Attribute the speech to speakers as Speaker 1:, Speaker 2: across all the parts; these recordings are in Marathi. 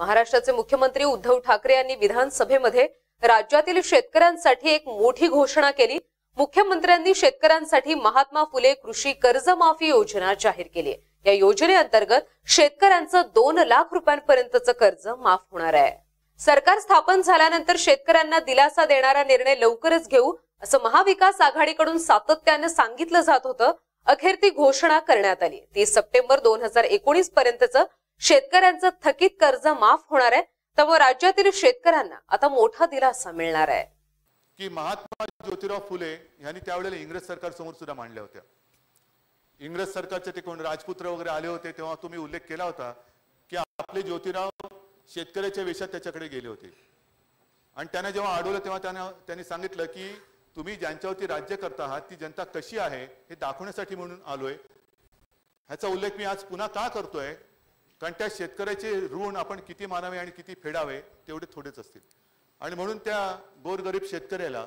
Speaker 1: महाराष्ट्राचे मुख्यमंत्री उद्धव ठाकरे यांनी विधानसभेमध्ये राज्यातील शेतकऱ्यांसाठी एक मोठी घोषणा केली. मुख्यमंत्र्यांनी शेतकऱ्यांसाठी महात्मा फुले कृषी कर्जमाफी योजना जाहीर केली या योजनेअंतर्गत शेतकऱ्यांचं दोन लाख रुपयांपर्यंतचं कर्ज माफ होणार आहे. सरकार स्थापन झाल्यानंतर शेतकऱ्यांना दिलासा देणारा निर्णय लवकरच घेऊ असं महाविकास आघाडीकडून सातत्यानं सांगितलं जात होतं. अखेर ती घोषणा करण्यात आली. तीस सप्टेंबर दोन हजार एकोणीस पर्यंतचं शेतकऱ्यांचं थकीत कर्ज माफ होणार आहे त्यामुळे राज्यातील शेतकऱ्यांना आता मोठा दिलासा मिळणार आहे.
Speaker 2: की महात्मा ज्योतिराव फुले यांनी त्यावेळेला इंग्रज सरकार समोर सुद्धा मांडल्या होत्या. इंग्रज सरकारचे ते कोण राजपुत्र वगैरे आले होते तेव्हा तुम्ही उल्लेख केला होता की आपले ज्योतिराव शेतकऱ्याच्या वेशात त्याच्याकडे गेले होते. आणि त्यांना जेव्हा अडवलं तेव्हा त्यांना त्यांनी सांगितलं की तुम्ही ज्यांच्यावरती राज्य करता आहात ती जनता कशी आहे हे दाखवण्यासाठी म्हणून आलोय. ह्याचा उल्लेख मी आज पुन्हा का करतोय कारण त्या शेतकऱ्याचे ऋण आपण किती मानावे आणि किती फेडावे तेवढे थोडेच असतील. आणि म्हणून त्या गोरगरीब शेतकऱ्याला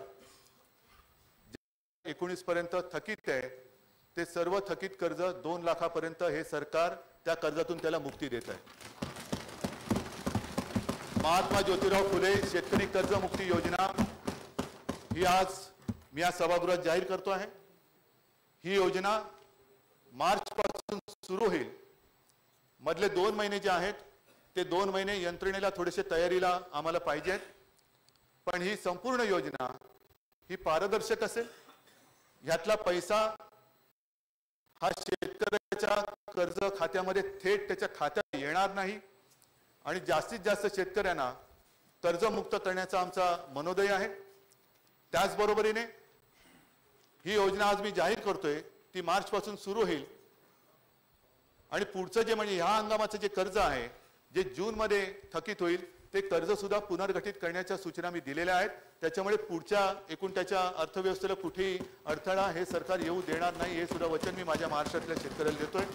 Speaker 2: एकोणीस पर्यंत थकीत आहे ते सर्व थकीत कर्ज दोन लाखापर्यंत हे सरकार त्या कर्जातून त्याला मुक्ती देत आहे. महात्मा ज्योतिराव फुले शेतकरी कर्जमुक्ती योजना ही आज मी या सभागृहात जाहीर करतो आहे. ही योजना मार्च पासून सुरू होईल. मधले दोन महिने जे आहेत ते दोन महिने यंत्रणेला थोडेसे तयारीला आम्हाला पाहिजेत. पण ही संपूर्ण योजना ही पारदर्शक असेल. ह्यातला पैसा हा शेतकऱ्याच्या कर्ज खात्यामध्ये थेट त्याच्या खात्यात येणार नाही. आणि जास्तीत जास्त शेतकऱ्यांना कर्जमुक्त करण्याचा आमचा मनोदय आहे. त्याचबरोबरीने ही योजना आज मी जाहीर करतोय ती मार्च पासून सुरू होईल. आणि पुढचं जे म्हणजे ह्या हंगामाचं जे कर्ज आहे जे जून मध्ये थकीत होईल ते कर्ज सुद्धा पुनर्गठित करण्याच्या सूचना मी दिलेल्या आहेत. त्याच्यामुळे पुढच्या एकूण त्याच्या अर्थव्यवस्थेला कुठेही अडथळा हे सरकार येऊ देणार नाही हे सुद्धा वचन मी माझ्या महाराष्ट्रातल्या शेतकऱ्याला देतोय.